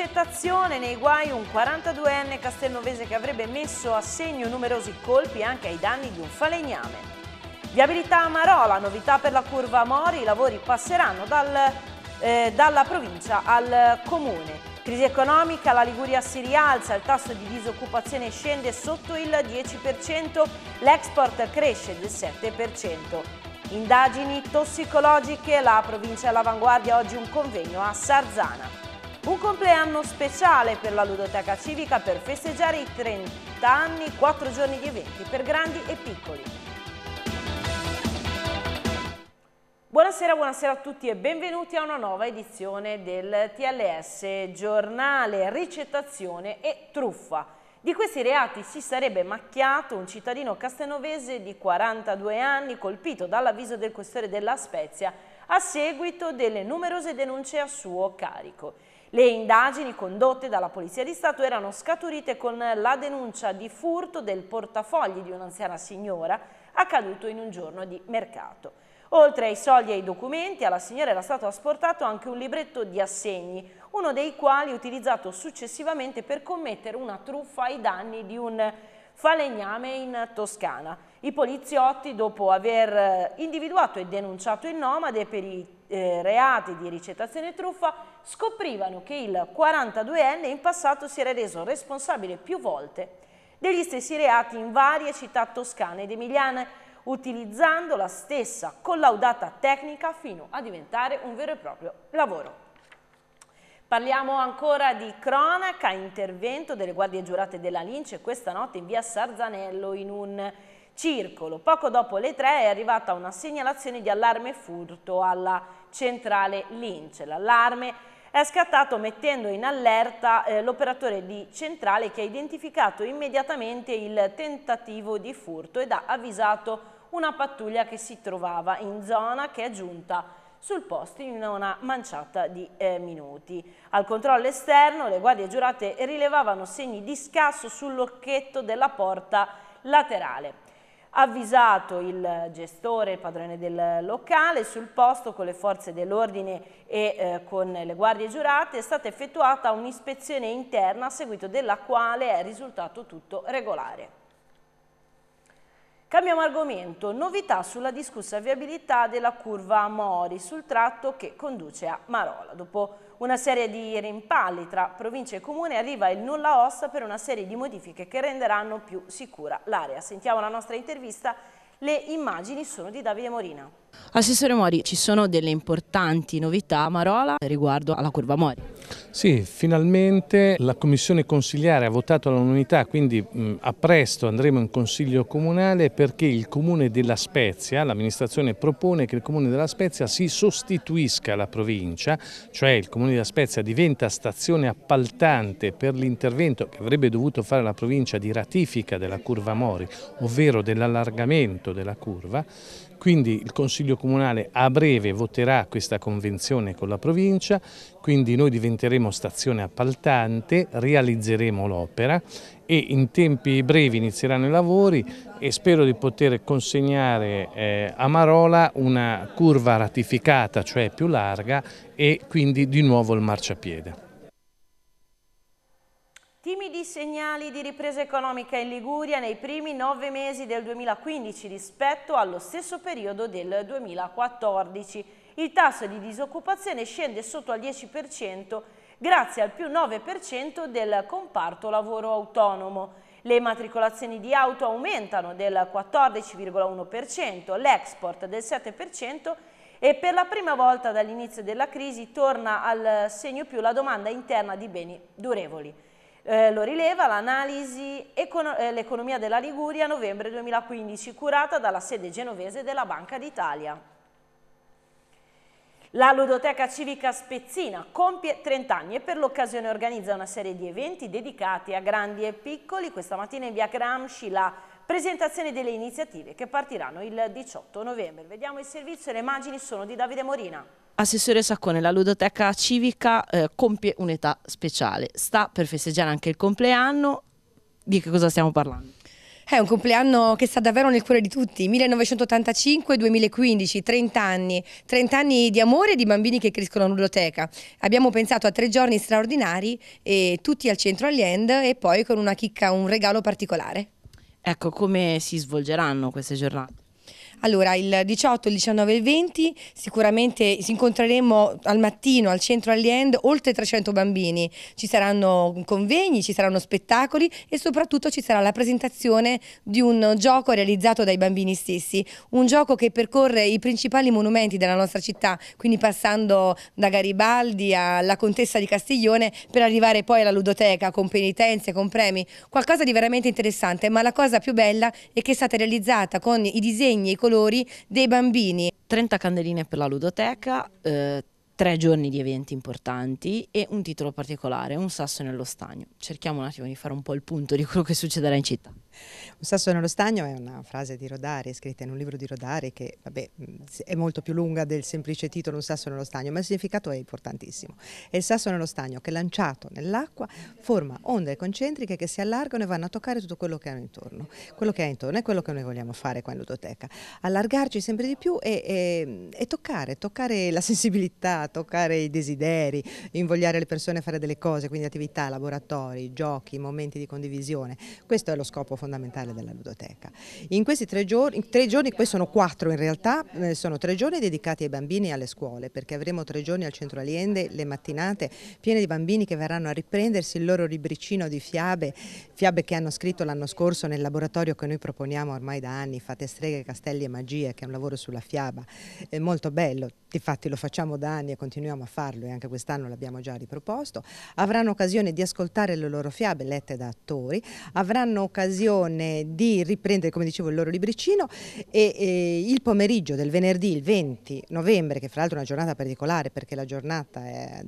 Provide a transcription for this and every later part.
Truffa e ricettazione nei guai un 42enne castelnovese che avrebbe messo a segno numerosi colpi anche ai danni di un falegname. Viabilità Marola, novità per la curva Mori, i lavori passeranno dal, eh, dalla provincia al comune. Crisi economica, la Liguria si rialza, il tasso di disoccupazione scende sotto il 10%, l'export cresce del 7%. Indagini tossicologiche, la provincia all'avanguardia oggi un convegno a Sarzana. Un compleanno speciale per la ludoteca civica per festeggiare i 30 anni, 4 giorni di eventi per grandi e piccoli. Buonasera, buonasera a tutti e benvenuti a una nuova edizione del TLS Giornale Ricettazione e Truffa. Di questi reati si sarebbe macchiato un cittadino castenovese di 42 anni colpito dall'avviso del questore della Spezia a seguito delle numerose denunce a suo carico. Le indagini condotte dalla Polizia di Stato erano scaturite con la denuncia di furto del portafogli di un'anziana signora accaduto in un giorno di mercato. Oltre ai soldi e ai documenti, alla signora era stato asportato anche un libretto di assegni, uno dei quali utilizzato successivamente per commettere una truffa ai danni di un falegname in Toscana. I poliziotti, dopo aver individuato e denunciato il nomade per i eh, reati di ricettazione e truffa, scoprivano che il 42enne in passato si era reso responsabile più volte degli stessi reati in varie città toscane ed emiliane, utilizzando la stessa collaudata tecnica fino a diventare un vero e proprio lavoro. Parliamo ancora di cronaca, intervento delle guardie giurate della Lince questa notte in via Sarzanello in un circolo. Poco dopo le tre è arrivata una segnalazione di allarme furto alla centrale Lince. L'allarme è scattato mettendo in allerta eh, l'operatore di centrale che ha identificato immediatamente il tentativo di furto ed ha avvisato una pattuglia che si trovava in zona che è giunta sul posto in una manciata di eh, minuti. Al controllo esterno le guardie giurate rilevavano segni di scasso sull'occhetto della porta laterale avvisato il gestore, il padrone del locale, sul posto con le forze dell'ordine e eh, con le guardie giurate è stata effettuata un'ispezione interna a seguito della quale è risultato tutto regolare. Cambiamo argomento, novità sulla discussa viabilità della curva Mori sul tratto che conduce a Marola. Dopo una serie di rimpalli tra provincia e comune arriva il nulla ossa per una serie di modifiche che renderanno più sicura l'area. Sentiamo la nostra intervista, le immagini sono di Davide Morina. Assessore Mori, ci sono delle importanti novità a Marola riguardo alla curva Mori. Sì, finalmente la commissione consigliare ha votato all'unanimità, quindi a presto andremo in consiglio comunale perché il comune della Spezia, l'amministrazione propone che il comune della Spezia si sostituisca alla provincia, cioè il comune della Spezia diventa stazione appaltante per l'intervento che avrebbe dovuto fare la provincia di ratifica della curva Mori, ovvero dell'allargamento della curva, quindi il Consiglio Comunale a breve voterà questa convenzione con la provincia, quindi noi diventeremo stazione appaltante, realizzeremo l'opera e in tempi brevi inizieranno i lavori e spero di poter consegnare eh, a Marola una curva ratificata, cioè più larga e quindi di nuovo il marciapiede. Timidi segnali di ripresa economica in Liguria nei primi nove mesi del 2015 rispetto allo stesso periodo del 2014. Il tasso di disoccupazione scende sotto al 10% grazie al più 9% del comparto lavoro autonomo. Le immatricolazioni di auto aumentano del 14,1%, l'export del 7% e per la prima volta dall'inizio della crisi torna al segno più la domanda interna di beni durevoli. Eh, lo rileva l'analisi econo eh, L'economia della Liguria novembre 2015 curata dalla sede genovese della Banca d'Italia. La ludoteca civica Spezzina compie 30 anni e per l'occasione organizza una serie di eventi dedicati a grandi e piccoli. Questa mattina in via Gramsci la presentazione delle iniziative che partiranno il 18 novembre. Vediamo il servizio le immagini sono di Davide Morina. Assessore Saccone, la ludoteca civica eh, compie un'età speciale, sta per festeggiare anche il compleanno, di che cosa stiamo parlando? È un compleanno che sta davvero nel cuore di tutti, 1985-2015, 30 anni, 30 anni di amore e di bambini che crescono in ludoteca. Abbiamo pensato a tre giorni straordinari, e tutti al centro Allend e poi con una chicca, un regalo particolare. Ecco come si svolgeranno queste giornate. Allora, il 18, il 19 e il 20 sicuramente si incontreremo al mattino al centro Allend oltre 300 bambini. Ci saranno convegni, ci saranno spettacoli e soprattutto ci sarà la presentazione di un gioco realizzato dai bambini stessi. Un gioco che percorre i principali monumenti della nostra città, quindi passando da Garibaldi alla Contessa di Castiglione per arrivare poi alla ludoteca con penitenze, con premi. Qualcosa di veramente interessante, ma la cosa più bella è che è stata realizzata con i disegni e i colori colori dei bambini. 30 candeline per la ludoteca, eh, tre giorni di eventi importanti e un titolo particolare, un sasso nello stagno. Cerchiamo un attimo di fare un po' il punto di quello che succederà in città. Un sasso nello stagno è una frase di Rodari, scritta in un libro di Rodari che vabbè, è molto più lunga del semplice titolo Un sasso nello stagno, ma il significato è importantissimo. È il sasso nello stagno che lanciato nell'acqua forma onde concentriche che si allargano e vanno a toccare tutto quello che hanno intorno. Quello che è intorno è quello che noi vogliamo fare qua in ludoteca, allargarci sempre di più e, e, e toccare, toccare la sensibilità, toccare i desideri, invogliare le persone a fare delle cose, quindi attività, laboratori, giochi, momenti di condivisione. Questo è lo scopo fondamentale della ludoteca. In questi tre giorni, tre giorni poi sono quattro in realtà, eh, sono tre giorni dedicati ai bambini e alle scuole, perché avremo tre giorni al centro Aliende, le mattinate piene di bambini che verranno a riprendersi il loro libricino di fiabe, fiabe che hanno scritto l'anno scorso nel laboratorio che noi proponiamo ormai da anni, Fate streghe, castelli e magie, che è un lavoro sulla fiaba, è molto bello, infatti lo facciamo da anni e continuiamo a farlo e anche quest'anno l'abbiamo già riproposto, avranno occasione di ascoltare le loro fiabe lette da attori, avranno occasione di riprendere, come dicevo, il loro libricino e, e il pomeriggio del venerdì, il 20 novembre, che fra l'altro è una giornata particolare perché la giornata è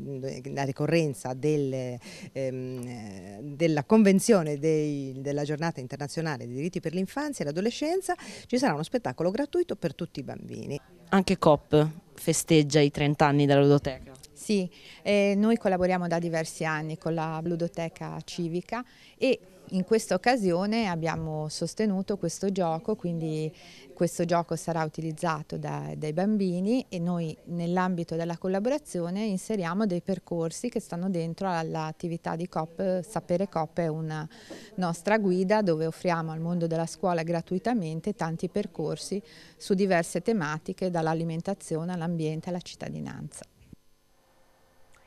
la ricorrenza del, ehm, della convenzione dei, della giornata internazionale dei diritti per l'infanzia e l'adolescenza, ci sarà uno spettacolo gratuito per tutti i bambini. Anche COP festeggia i 30 anni della ludoteca. Sì, eh, noi collaboriamo da diversi anni con la ludoteca civica e in questa occasione abbiamo sostenuto questo gioco, quindi questo gioco sarà utilizzato da, dai bambini e noi nell'ambito della collaborazione inseriamo dei percorsi che stanno dentro all'attività di COP. Sapere COP è una nostra guida dove offriamo al mondo della scuola gratuitamente tanti percorsi su diverse tematiche dall'alimentazione all'ambiente alla cittadinanza.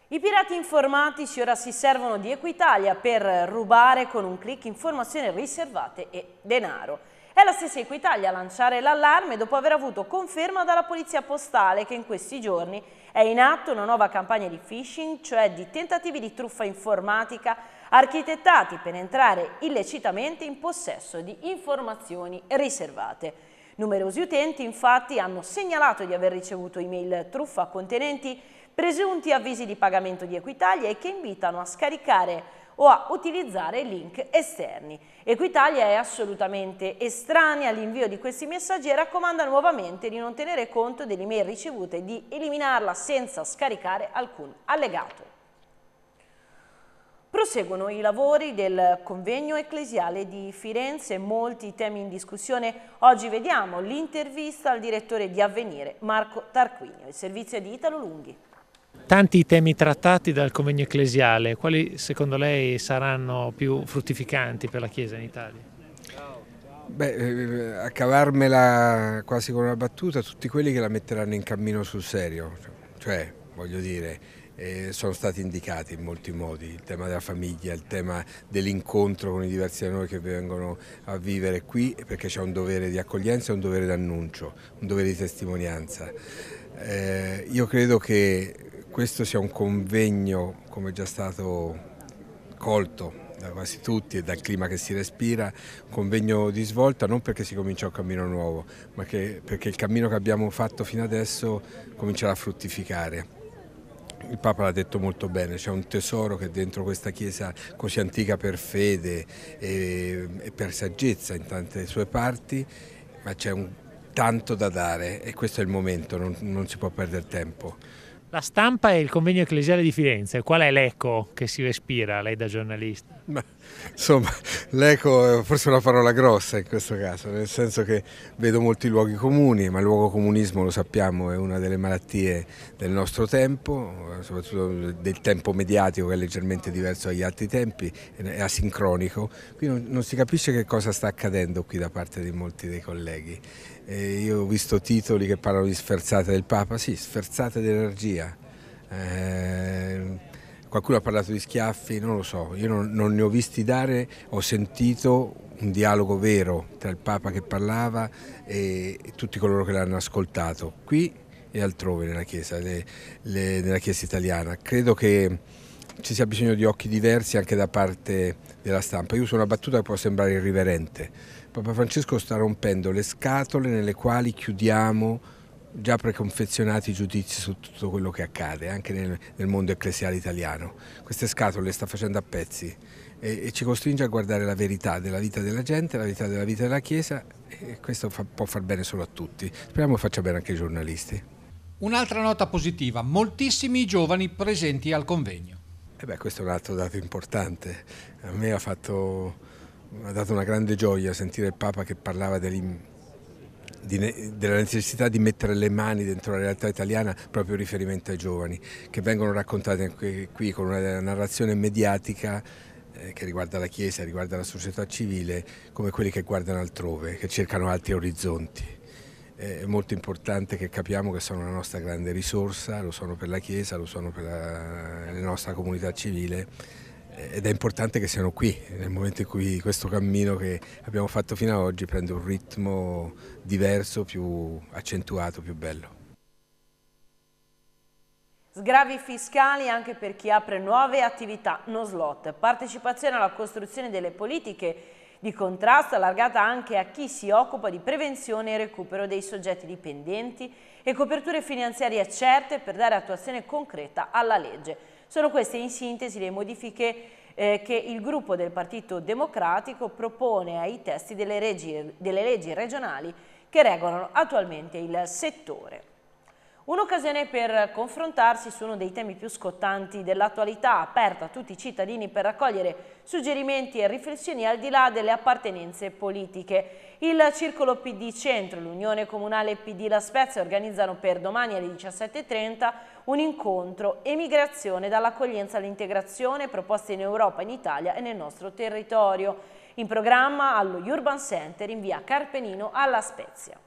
I pirati informatici ora si servono di Equitalia per rubare con un clic informazioni riservate e denaro. È la stessa Equitalia a lanciare l'allarme dopo aver avuto conferma dalla Polizia Postale che in questi giorni è in atto una nuova campagna di phishing, cioè di tentativi di truffa informatica architettati per entrare illecitamente in possesso di informazioni riservate. Numerosi utenti infatti hanno segnalato di aver ricevuto email truffa contenenti presunti avvisi di pagamento di Equitalia e che invitano a scaricare o a utilizzare link esterni. Equitalia è assolutamente estranea all'invio di questi messaggi e raccomanda nuovamente di non tenere conto delle email ricevute e di eliminarla senza scaricare alcun allegato. Proseguono i lavori del convegno ecclesiale di Firenze, molti temi in discussione. Oggi vediamo l'intervista al direttore di Avvenire, Marco Tarquinio. Il servizio di Italo Lunghi. Tanti temi trattati dal convegno ecclesiale, quali secondo lei saranno più fruttificanti per la Chiesa in Italia? Beh, eh, a cavarmela quasi con una battuta, tutti quelli che la metteranno in cammino sul serio, cioè voglio dire, eh, sono stati indicati in molti modi, il tema della famiglia, il tema dell'incontro con i diversi da noi che vengono a vivere qui perché c'è un dovere di accoglienza e un dovere d'annuncio, un dovere di testimonianza. Eh, io credo che questo sia un convegno, come già stato colto da quasi tutti e dal clima che si respira, un convegno di svolta non perché si comincia un cammino nuovo, ma che, perché il cammino che abbiamo fatto fino adesso comincerà a fruttificare. Il Papa l'ha detto molto bene, c'è un tesoro che dentro questa Chiesa così antica per fede e, e per saggezza in tante sue parti, ma c'è tanto da dare e questo è il momento, non, non si può perdere tempo La stampa e il convegno ecclesiale di Firenze, qual è l'eco che si respira lei da giornalista? Ma, insomma, l'eco è forse una parola grossa in questo caso, nel senso che vedo molti luoghi comuni, ma il luogo comunismo lo sappiamo è una delle malattie del nostro tempo, soprattutto del tempo mediatico che è leggermente diverso dagli altri tempi, è asincronico, qui non, non si capisce che cosa sta accadendo qui da parte di molti dei colleghi. E io ho visto titoli che parlano di sferzate del Papa, sì, sferzate d'energia. Eh, qualcuno ha parlato di schiaffi, non lo so, io non, non, ne ho visti dare, ho sentito un dialogo vero tra il Papa che parlava e, tutti coloro che l'hanno ascoltato, qui e altrove nella Chiesa, le, le, nella Chiesa italiana. Credo che ci sia bisogno di occhi diversi anche da parte della stampa. Io uso una battuta che può sembrare irriverente, Papa Francesco sta rompendo le scatole nelle quali chiudiamo già preconfezionati giudizi su tutto quello che accade, anche nel, nel mondo ecclesiale italiano. Queste scatole le sta facendo a pezzi e, e, ci costringe a guardare la verità della vita della gente, la verità della vita della Chiesa e questo fa, può far bene solo a tutti. Speriamo faccia bene anche ai giornalisti. Un'altra nota positiva, moltissimi giovani presenti al convegno. Eh beh, questo è un altro dato importante. A me ha fatto ha dato una grande gioia sentire il Papa che parlava di, della necessità di mettere le mani dentro la realtà italiana proprio in riferimento ai giovani, che vengono raccontati qui, qui con una narrazione mediatica eh, che riguarda la Chiesa, riguarda la società civile, come quelli che guardano altrove, che cercano altri orizzonti. È molto importante che capiamo che sono la nostra grande risorsa, lo sono per la Chiesa, lo sono per la, la nostra comunità civile ed è importante che siano qui nel momento in cui questo cammino che abbiamo fatto fino ad oggi prende un ritmo diverso, più accentuato, più bello. Sgravi fiscali anche per chi apre nuove attività no slot, partecipazione alla costruzione delle politiche di contrasto allargata anche a chi si occupa di prevenzione e recupero dei soggetti dipendenti e coperture finanziarie certe per dare attuazione concreta alla legge. Sono queste in sintesi le modifiche eh, che il gruppo del Partito Democratico propone ai testi delle, regi, delle leggi regionali che regolano attualmente il settore. Un'occasione per confrontarsi su uno dei temi più scottanti dell'attualità, aperta a tutti i cittadini per raccogliere suggerimenti e riflessioni al di là delle appartenenze politiche. Il Circolo PD Centro e l'Unione Comunale PD La Spezia organizzano per domani alle 17.30 un incontro Emigrazione dall'accoglienza all'integrazione proposte in Europa, in Italia e nel nostro territorio. In programma allo Urban Center in via Carpenino alla Spezia.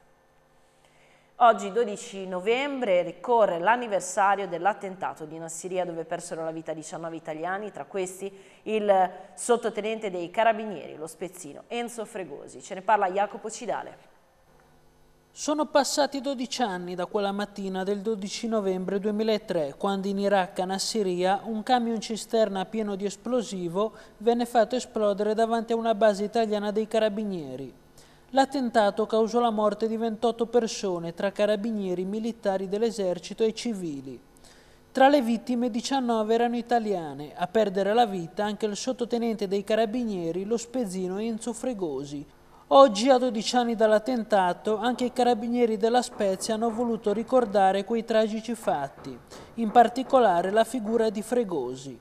Oggi 12 novembre ricorre l'anniversario dell'attentato di Nassiria dove persero la vita 19 italiani, tra questi il sottotenente dei carabinieri, lo spezzino Enzo Fregosi. Ce ne parla Jacopo Cidale. Sono passati 12 anni da quella mattina del 12 novembre 2003, quando in Iraq, a Nassiria, un camion cisterna pieno di esplosivo venne fatto esplodere davanti a una base italiana dei carabinieri. L'attentato causò la morte di 28 persone, tra carabinieri, militari dell'esercito e civili. Tra le vittime 19 erano italiane, a perdere la vita anche il sottotenente dei carabinieri, lo spezzino Enzo Fregosi. Oggi, a 12 anni dall'attentato, anche i carabinieri della Spezia hanno voluto ricordare quei tragici fatti, in particolare la figura di Fregosi.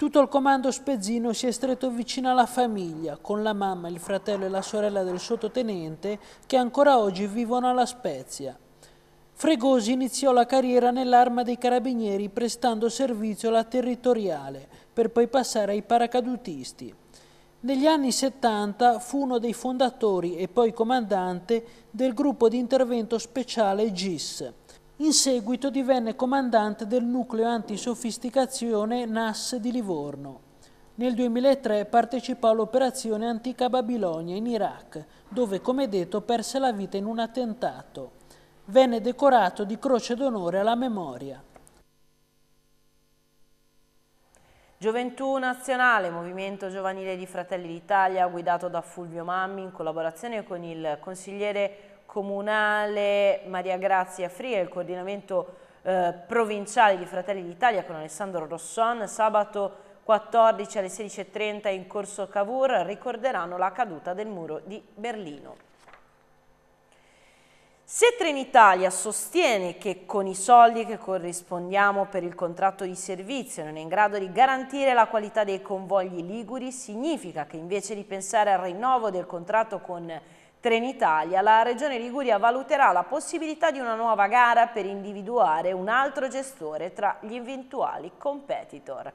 Tutto il comando spezzino si è stretto vicino alla famiglia, con la mamma, il fratello e la sorella del sottotenente che ancora oggi vivono alla Spezia. Fregosi iniziò la carriera nell'arma dei carabinieri prestando servizio alla territoriale, per poi passare ai paracadutisti. Negli anni 70 fu uno dei fondatori e poi comandante del gruppo di intervento speciale GIS, in seguito divenne comandante del nucleo antisofisticazione NAS di Livorno. Nel 2003 partecipò all'operazione Antica Babilonia in Iraq, dove come detto perse la vita in un attentato. Venne decorato di Croce d'Onore alla memoria. Gioventù Nazionale, Movimento Giovanile di Fratelli d'Italia, guidato da Fulvio Mammi in collaborazione con il consigliere comunale Maria Grazia Fria e il coordinamento eh, provinciale di Fratelli d'Italia con Alessandro Rosson sabato 14 alle 16.30 in Corso Cavour ricorderanno la caduta del muro di Berlino. Se Trenitalia sostiene che con i soldi che corrispondiamo per il contratto di servizio non è in grado di garantire la qualità dei convogli liguri, significa che invece di pensare al rinnovo del contratto con Trenitalia, la Regione Liguria valuterà la possibilità di una nuova gara per individuare un altro gestore tra gli eventuali competitor.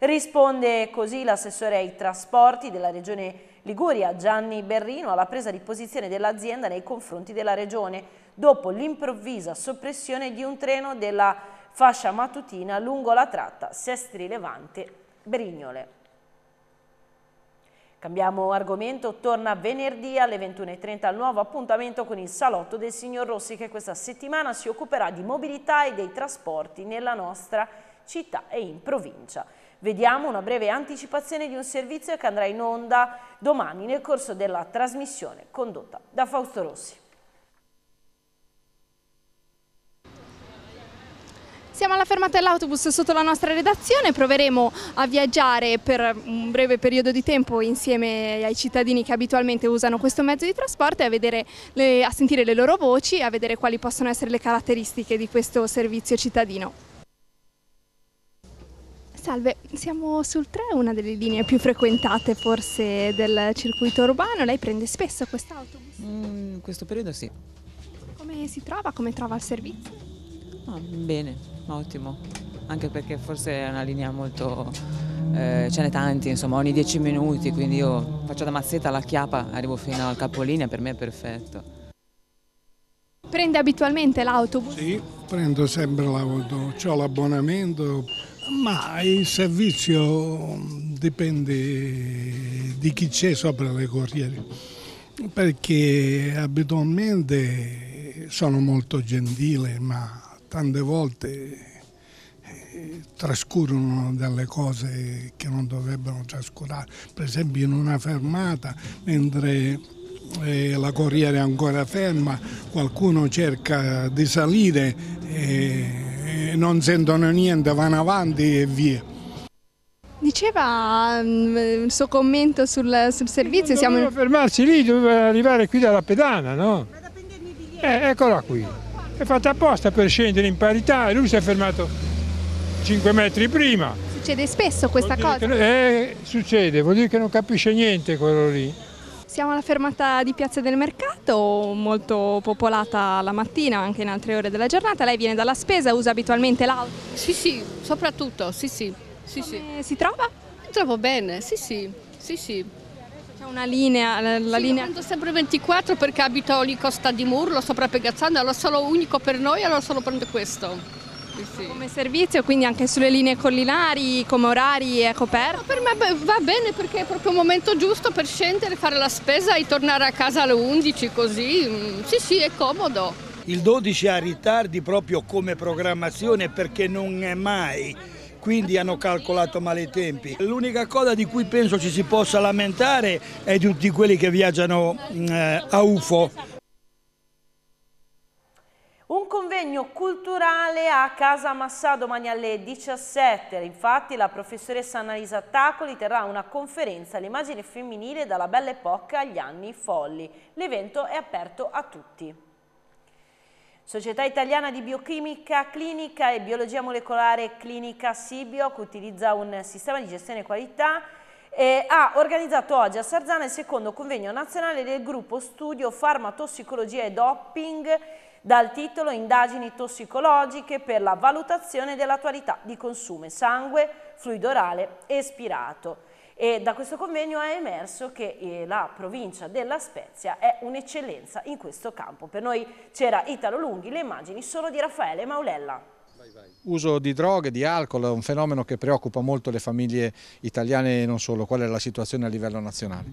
Risponde così l'assessore ai trasporti della Regione Liguria, Gianni Berrino, alla presa di posizione dell'azienda nei confronti della Regione dopo l'improvvisa soppressione di un treno della fascia mattutina lungo la tratta Sestri Levante-Brignole. Cambiamo argomento, torna venerdì alle 21.30 il nuovo appuntamento con il salotto del signor Rossi che questa settimana si occuperà di mobilità e dei trasporti nella nostra città e in provincia. Vediamo una breve anticipazione di un servizio che andrà in onda domani nel corso della trasmissione condotta da Fausto Rossi. Siamo alla fermata dell'autobus sotto la nostra redazione, proveremo a viaggiare per un breve periodo di tempo insieme ai cittadini che abitualmente usano questo mezzo di trasporto e a, le, a sentire le loro voci e a vedere quali possono essere le caratteristiche di questo servizio cittadino. Salve, siamo sul 3, una delle linee più frequentate forse del circuito urbano. Lei prende spesso quest'autobus? Mm, in questo periodo sì. Come si trova? Come trova il servizio? Oh, bene, ottimo, anche perché forse è una linea molto, eh, ce n'è tanti, insomma ogni 10 minuti, quindi io faccio da mazzetta alla chiapa, arrivo fino al capolinea, per me è perfetto. Prende abitualmente l'autobus? Sì, prendo sempre l'autobus, ho l'abbonamento, ma il servizio dipende di chi c'è sopra le corriere, perché abitualmente sono molto gentile, ma tante volte eh, trascurano delle cose che non dovrebbero trascurare. Per esempio in una fermata, mentre eh, la corriera è ancora ferma, qualcuno cerca di salire e non sentono niente, vanno avanti e via. Diceva mm, il suo commento sul, sul servizio. Non doveva fermarsi lì, doveva arrivare qui dalla pedana, no? Eh, eccola qui è fatta apposta per scendere in parità e lui si è fermato 5 metri prima. Succede spesso questa cosa? Non, eh, succede, vuol dire che non capisce niente quello lì. Siamo alla fermata di Piazza del Mercato, molto popolata la mattina, anche in altre ore della giornata. Lei viene dalla spesa, usa abitualmente l'auto? Sì, sì, soprattutto, sì, sì. sì, sì. si trova? Mi trovo bene, sì, sì, sì, sì. C'è una linea, la, la sì, linea... prendo sempre 24 perché abito lì Costa di Murlo, sopra Pegazzano, allora solo unico per noi, allora solo prendo questo. Sì, sì. Come servizio, quindi anche sulle linee collinari, come orari è coperto? No, per me va bene perché è proprio il momento giusto per scendere, fare la spesa e tornare a casa alle 11 così. Mm, sì, sì, è comodo. Il 12 ha ritardi proprio come programmazione perché non è mai quindi hanno calcolato male i tempi. L'unica cosa di cui penso ci si possa lamentare è di tutti quelli che viaggiano eh, a UFO. Un convegno culturale a Casa Massà domani alle 17. Infatti la professoressa Annalisa Tacoli terrà una conferenza L'immagine femminile dalla bella epoca agli anni folli. L'evento è aperto a tutti. Società Italiana di Biochimica Clinica e Biologia Molecolare Clinica Sibio, che utilizza un sistema di gestione qualità, eh, ha organizzato oggi a Sarzana il secondo convegno nazionale del gruppo studio Farmatossicologia e Doping dal titolo Indagini tossicologiche per la valutazione dell'attualità di consumo sangue, fluido orale e spirato e da questo convegno è emerso che eh, la provincia della Spezia è un'eccellenza in questo campo. Per noi c'era Italo Lunghi, le immagini solo di Raffaele Maulella. Uso di droghe, di alcol è un fenomeno che preoccupa molto le famiglie italiane e non solo. Qual è la situazione a livello nazionale?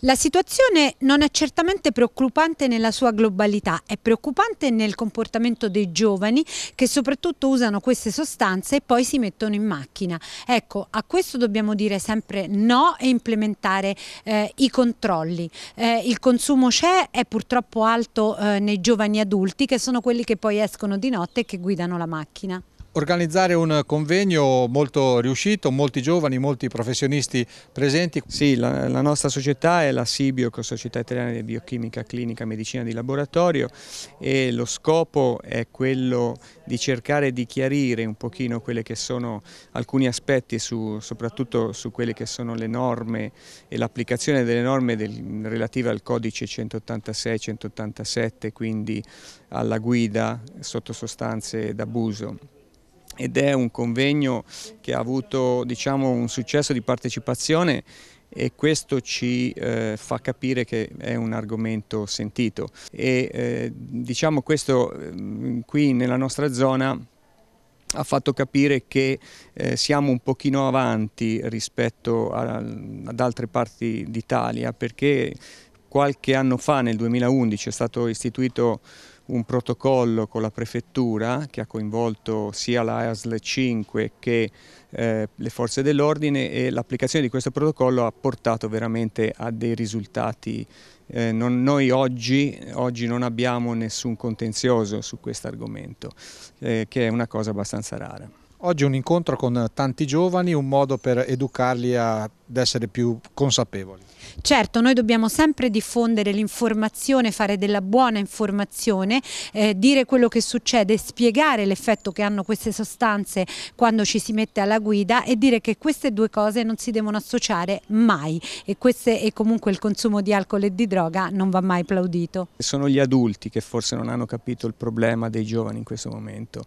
La situazione non è certamente preoccupante nella sua globalità, è preoccupante nel comportamento dei giovani che soprattutto usano queste sostanze e poi si mettono in macchina. Ecco, a questo dobbiamo dire sempre no e implementare eh, i controlli. Eh, il consumo c'è, è purtroppo alto eh, nei giovani adulti che sono quelli che poi escono di notte e che guidano la macchina. Organizzare un convegno molto riuscito, molti giovani, molti professionisti presenti. Sì, la, la nostra società è la Sibioc, Società Italiana di Biochimica Clinica Medicina di Laboratorio e lo scopo è quello di cercare di chiarire un pochino quelli che sono alcuni aspetti, su, soprattutto su quelle che sono le norme e l'applicazione delle norme del, relative al codice 186-187, quindi alla guida sotto sostanze d'abuso ed è un convegno che ha avuto diciamo, un successo di partecipazione e questo ci eh, fa capire che è un argomento sentito. E eh, diciamo questo eh, qui nella nostra zona ha fatto capire che eh, siamo un pochino avanti rispetto a, ad altre parti d'Italia perché qualche anno fa nel 2011 è stato istituito un protocollo con la prefettura che ha coinvolto sia la ASL 5 che eh, le forze dell'ordine e l'applicazione di questo protocollo ha portato veramente a dei risultati. Eh, non, noi oggi, oggi, non abbiamo nessun contenzioso su questo argomento, eh, che è una cosa abbastanza rara. Oggi un incontro con tanti giovani, un modo per educarli ad essere più consapevoli. Certo, noi dobbiamo sempre diffondere l'informazione, fare della buona informazione, eh, dire quello che succede, spiegare l'effetto che hanno queste sostanze quando ci si mette alla guida e dire che queste due cose non si devono associare mai e, queste, e comunque il consumo di alcol e di droga non va mai applaudito. Sono gli adulti che forse non hanno capito il problema dei giovani in questo momento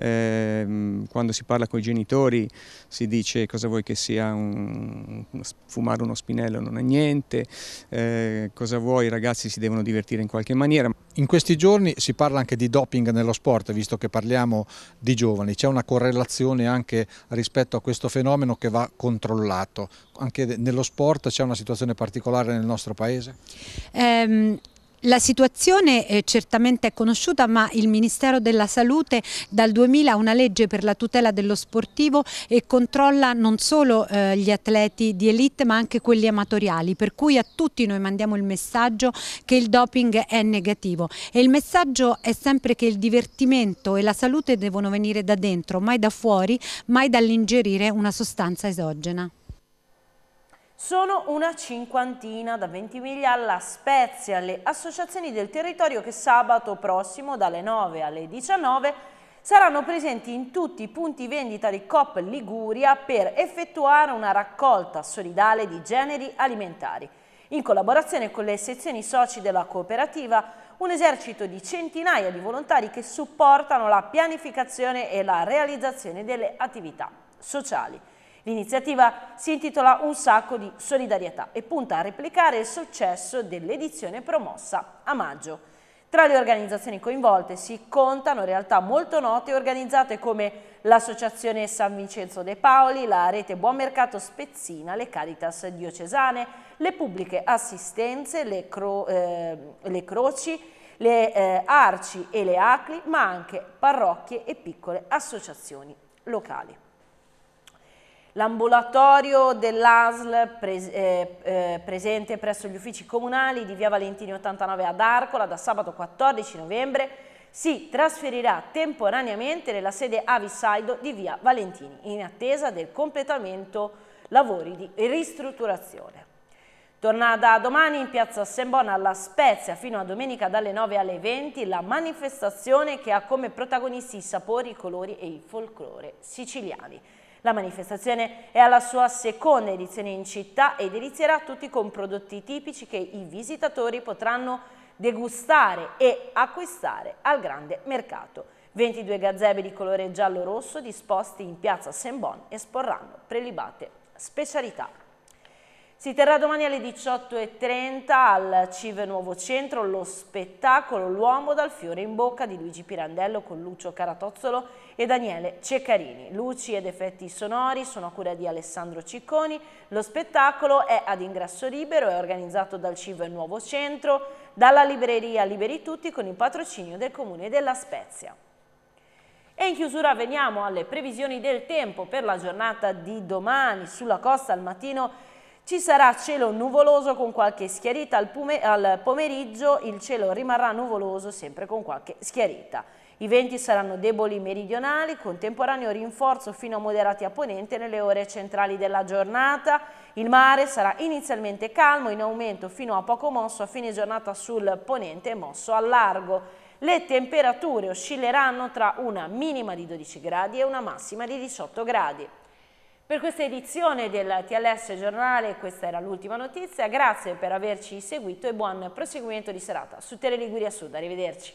eh, quando si parla con i genitori si dice cosa vuoi che sia un, fumare uno spinello non è niente, eh, cosa vuoi i ragazzi si devono divertire in qualche maniera. In questi giorni si parla anche di doping nello sport, visto che parliamo di giovani, c'è una correlazione anche rispetto a questo fenomeno che va controllato. Anche nello sport c'è una situazione particolare nel nostro paese? Um, la situazione eh, certamente è conosciuta ma il Ministero della Salute dal 2000 ha una legge per la tutela dello sportivo e controlla non solo eh, gli atleti di elite ma anche quelli amatoriali per cui a tutti noi mandiamo il messaggio che il doping è negativo e il messaggio è sempre che il divertimento e la salute devono venire da dentro mai da fuori mai dall'ingerire una sostanza esogena. Sono una cinquantina da Ventimiglia alla Spezia, le associazioni del territorio che sabato prossimo dalle 9 alle 19 saranno presenti in tutti i punti vendita di Coop Liguria per effettuare una raccolta solidale di generi alimentari. In collaborazione con le sezioni soci della cooperativa, un esercito di centinaia di volontari che supportano la pianificazione e la realizzazione delle attività sociali. L'iniziativa si intitola Un sacco di solidarietà e punta a replicare il successo dell'edizione promossa a maggio. Tra le organizzazioni coinvolte si contano realtà molto note organizzate come l'Associazione San Vincenzo De Paoli, la Rete Buon Mercato Spezzina, le Caritas diocesane, le pubbliche assistenze, le, cro eh, le croci, le eh, arci e le acli, ma anche parrocchie e piccole associazioni locali. L'ambulatorio dell'ASL pres eh, eh, presente presso gli uffici comunali di via Valentini 89 ad Arcola da sabato 14 novembre si trasferirà temporaneamente nella sede Avisaido di via Valentini in attesa del completamento lavori di ristrutturazione. Torna da domani in piazza Sembona alla Spezia fino a domenica dalle 9 alle 20 la manifestazione che ha come protagonisti i sapori, i colori e il folklore siciliani. La manifestazione è alla sua seconda edizione in città e delizierà tutti con prodotti tipici che i visitatori potranno degustare e acquistare al grande mercato. 22 gazebe di colore giallo-rosso disposti in piazza Sembon esporranno prelibate specialità. Si terrà domani alle 18.30 al CIV Nuovo Centro lo spettacolo L'uomo dal fiore in bocca di Luigi Pirandello con Lucio Caratozzolo e Daniele Ceccarini. Luci ed effetti sonori sono a cura di Alessandro Cicconi. Lo spettacolo è ad ingresso libero, è organizzato dal CIV Nuovo Centro, dalla libreria Liberi Tutti con il patrocinio del Comune della Spezia. E in chiusura veniamo alle previsioni del tempo per la giornata di domani. Sulla costa al mattino ci sarà cielo nuvoloso con qualche schiarita al, pomeriggio, il cielo rimarrà nuvoloso sempre con qualche schiarita. I venti saranno deboli meridionali, con temporaneo rinforzo fino a moderati a ponente nelle ore centrali della giornata. Il mare sarà inizialmente calmo, in aumento fino a poco mosso a fine giornata sul ponente mosso al largo. Le temperature oscilleranno tra una minima di 12 gradi e una massima di 18 gradi. Per questa edizione del TLS Giornale questa era l'ultima notizia, grazie per averci seguito e buon proseguimento di serata su Tele Liguria Sud, arrivederci.